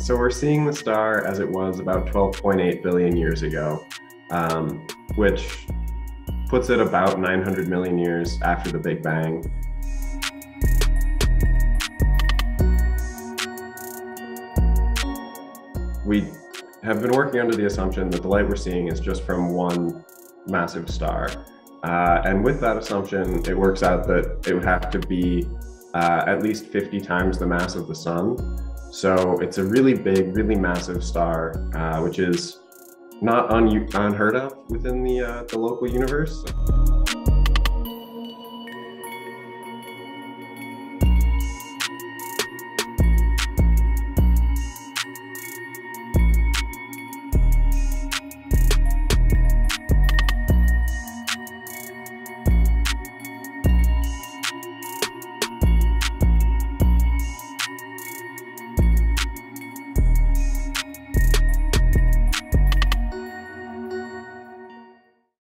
So we're seeing the star as it was about 12.8 billion years ago, um, which puts it about 900 million years after the Big Bang. We have been working under the assumption that the light we're seeing is just from one massive star. Uh, and with that assumption, it works out that it would have to be uh, at least 50 times the mass of the sun. So it's a really big, really massive star, uh, which is not un- unheard of within the, uh, the local universe.